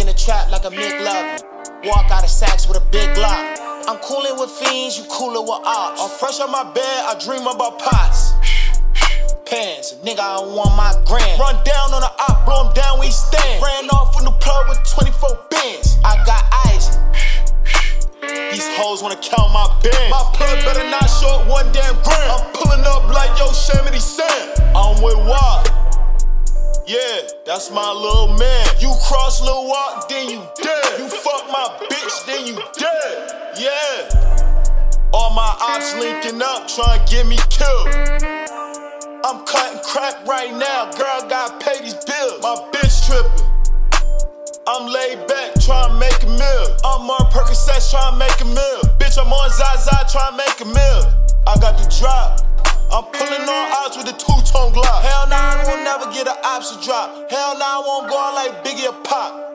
In the trap like a McLovin. Walk out of sacks with a big lock. I'm coolin' with fiends, you coolin' with ops. I'm fresh on my bed, I dream about pots. Pants, nigga, I want my grand. Run down on the op, blow him down he stand. Ran off in the plug with 24 bins. I got ice. These hoes wanna count my bins. My plug better not short one damn gram. I'm pulling up like Yosemite Sam. I'm with Wop. Yeah, that's my little man. You cross Walk, then you dead. You fuck my bitch, then you dead. Yeah. All my ops linking up, trying to get me killed. I'm cutting crack right now, girl, gotta pay these bills. My bitch tripping. I'm laid back, trying to make a meal. I'm on Percocets, trying to make a meal. Bitch, I'm on Zaza, trying to make a meal. I got the drop. I'm pulling on ops with a two-tone Glock. Hell nah, I won't never get an ops to drop. Hell nah, I won't go out like Biggie or Pop.